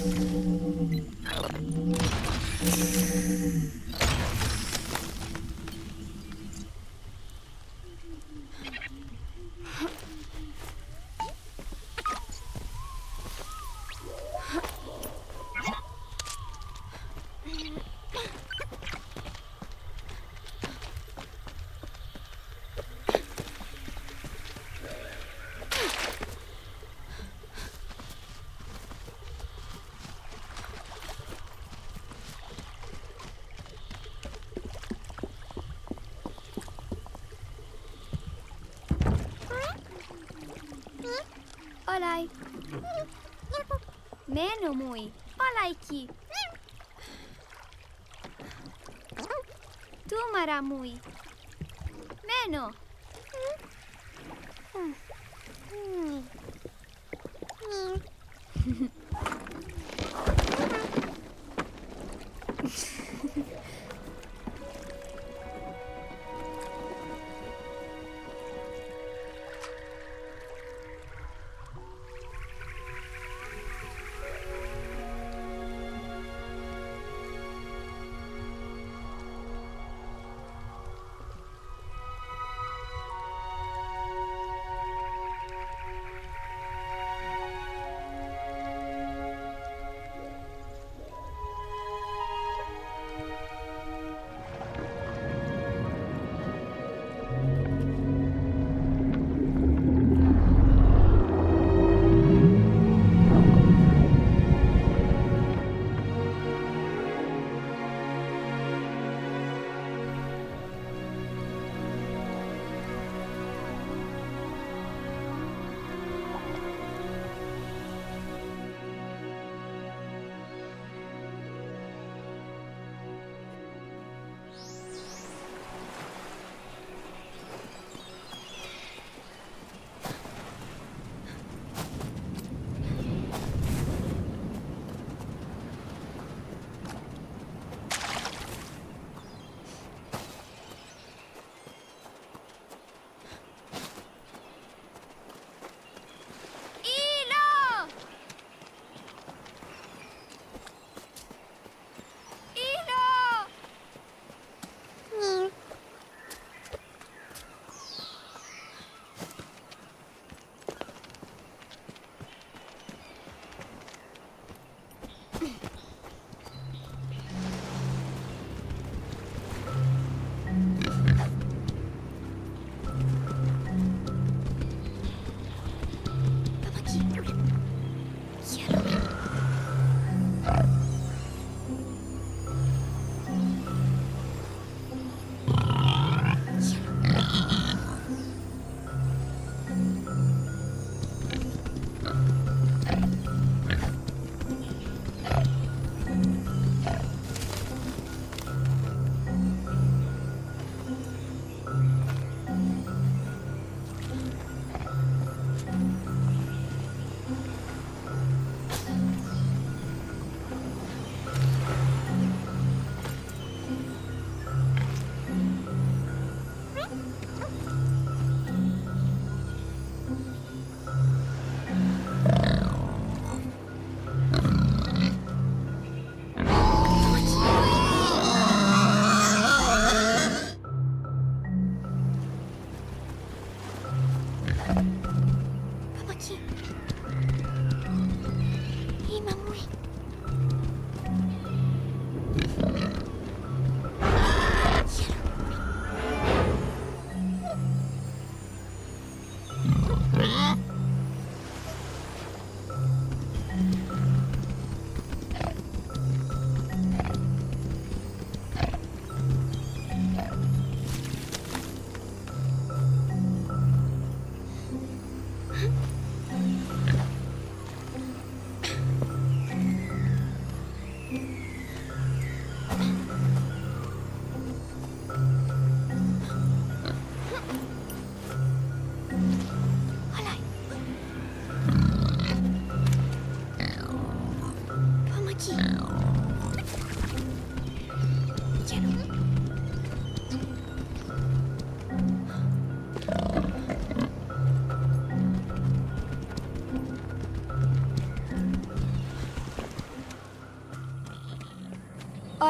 Thank you. Olaj. Meno mój, olajki. Tu mara mój. Meno.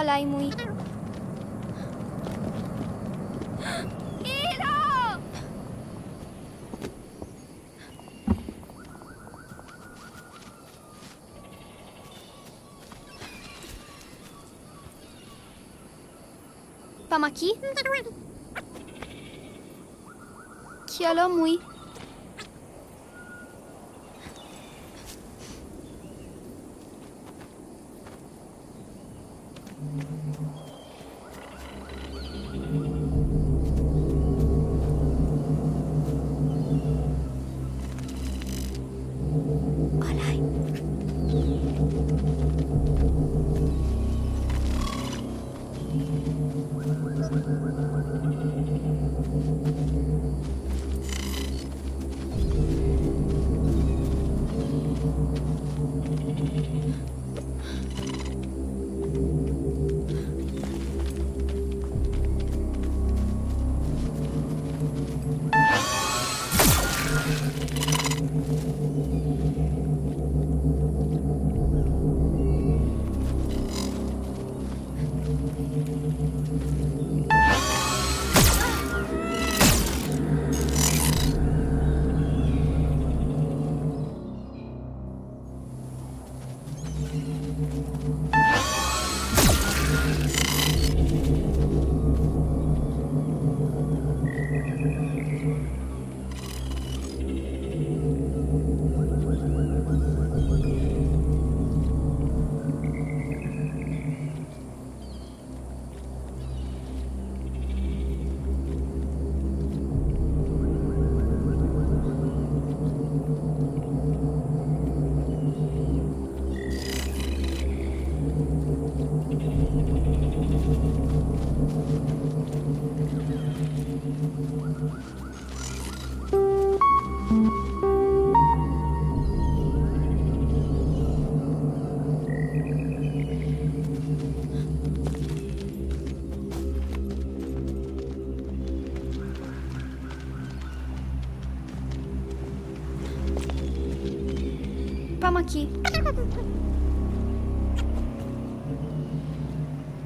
Olaj mój. Ilo! Pamaki? Kiolo mój. Olaj.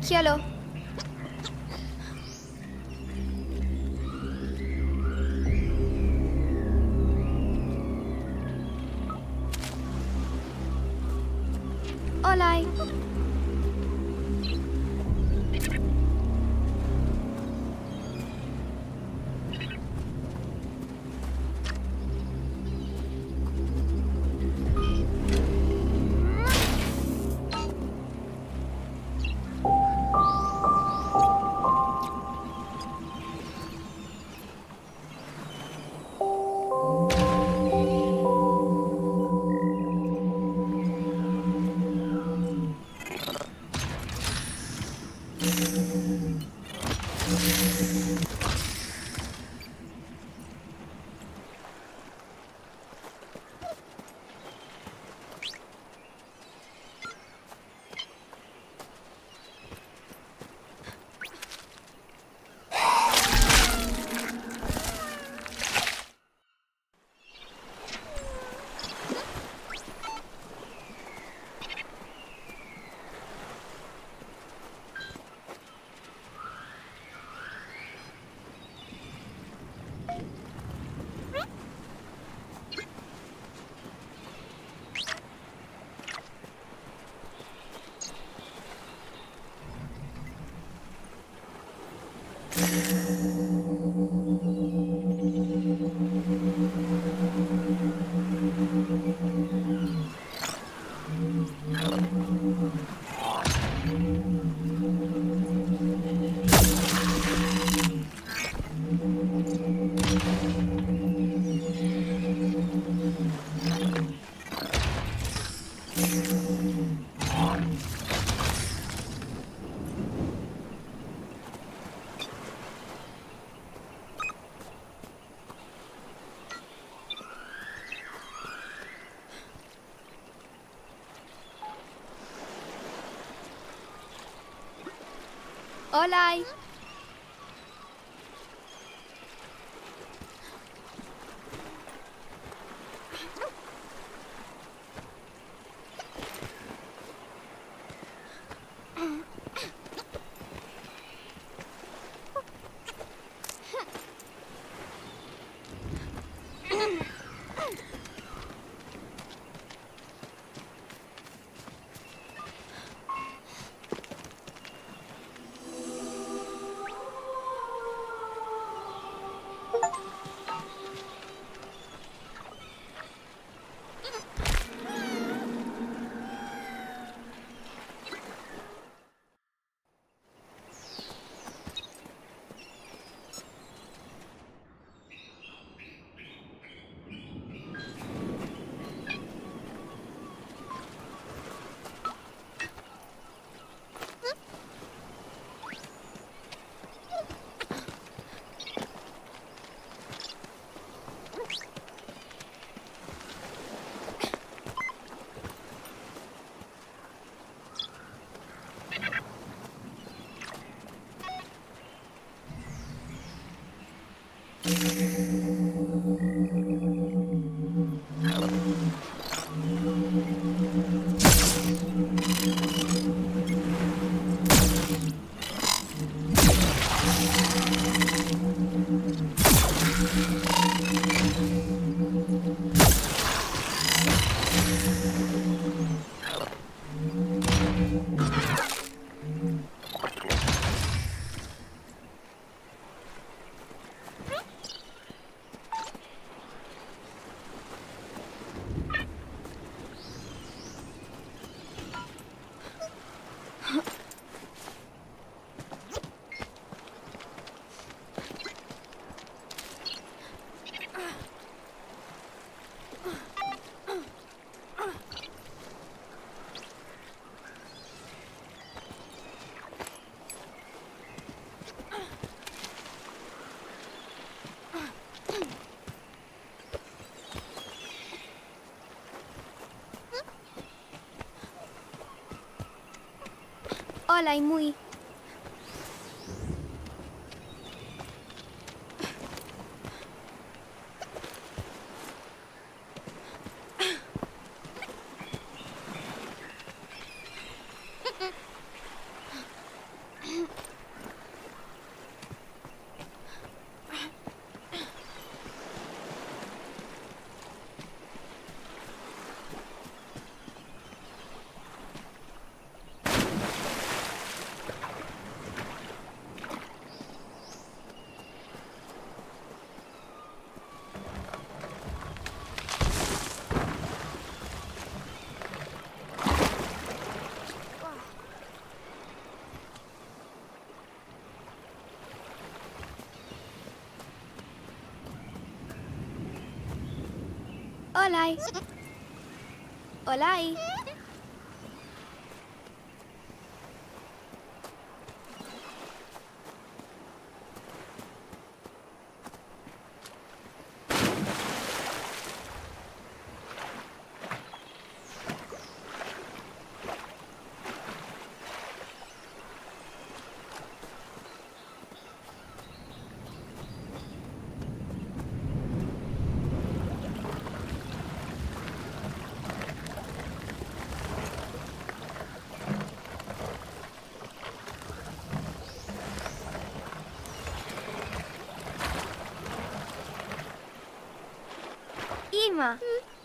चलो। Hola. Hola, muy. Olai. Olai.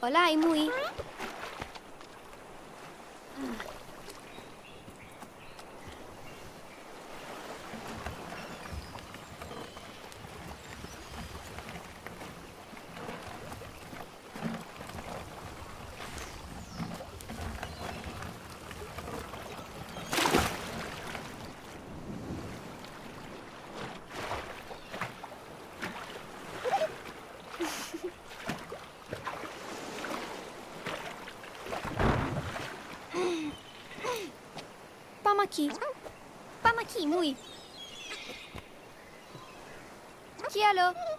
Hola, muy. Vamos aqui. Vamos aqui, muy. Quiero. Quiero.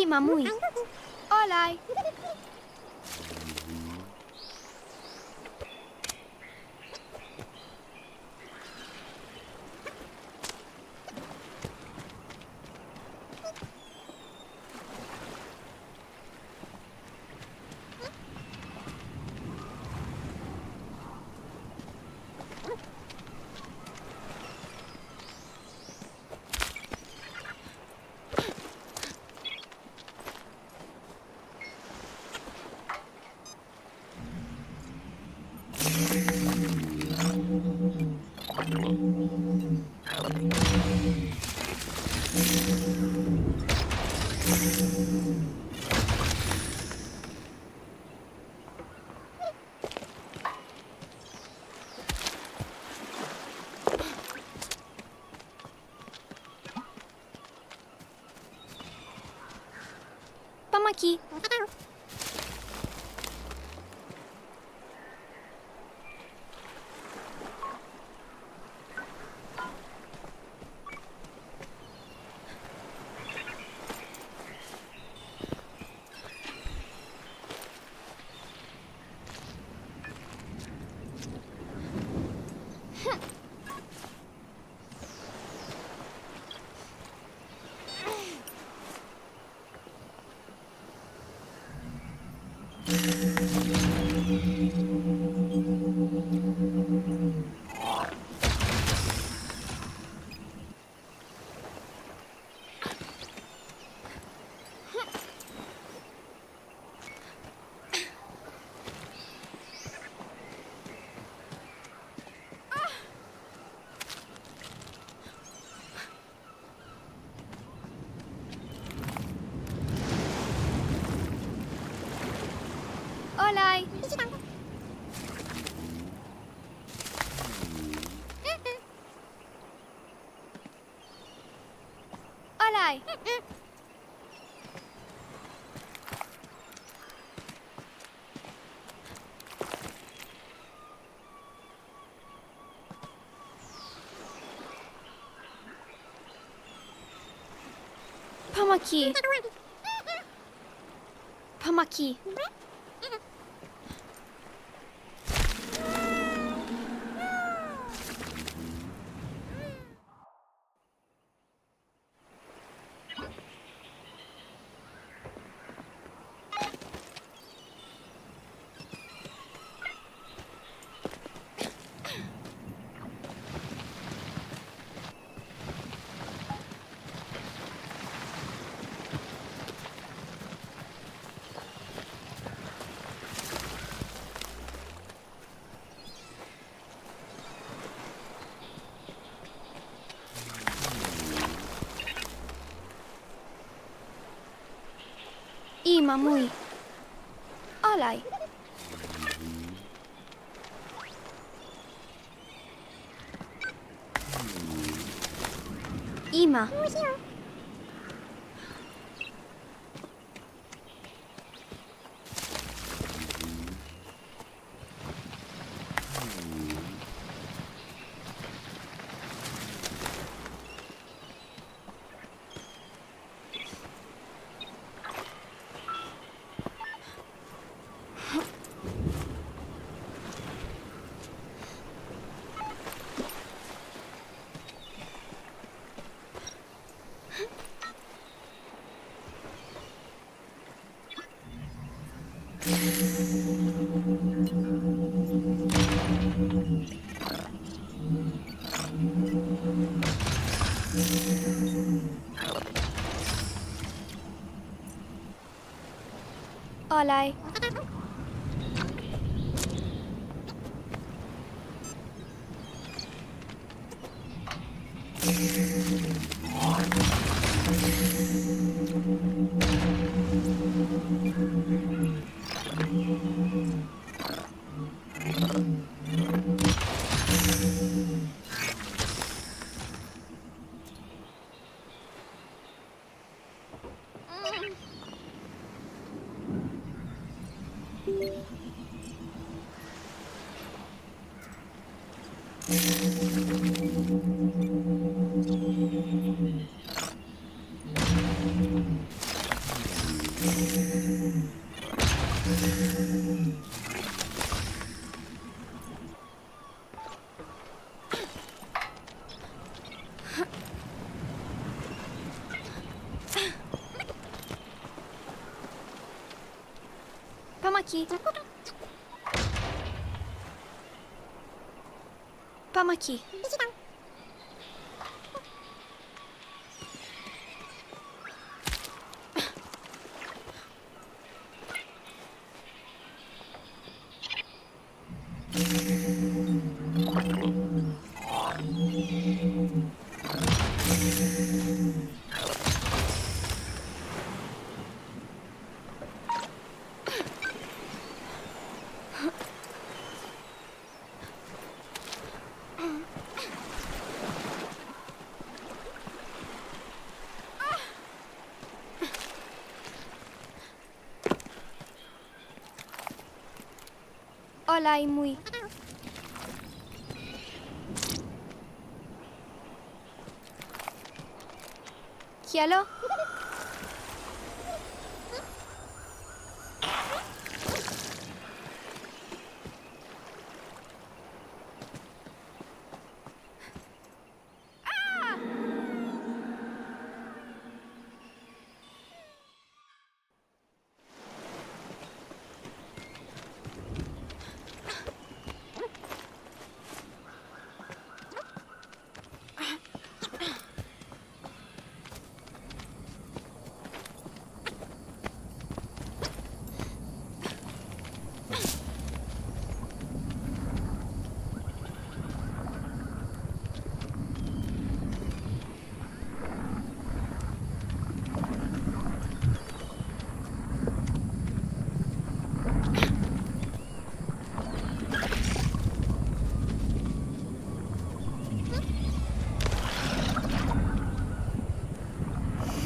Ima, mui. Olai. Aqui. Pamaki. Pamaki. mamuj. Olaj. Ima. Bye. Vamos aqui. Dai muy. Hello?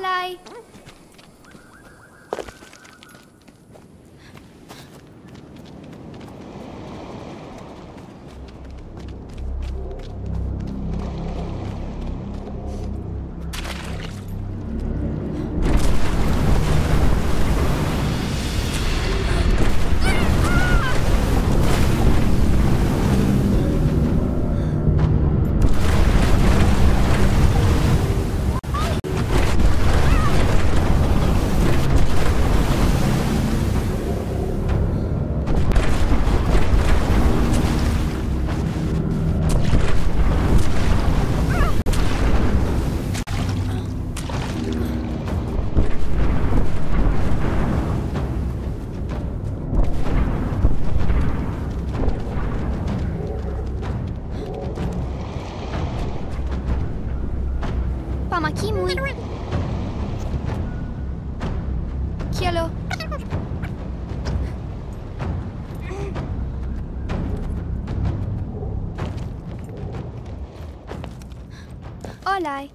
Bye. Cielo. Olaj.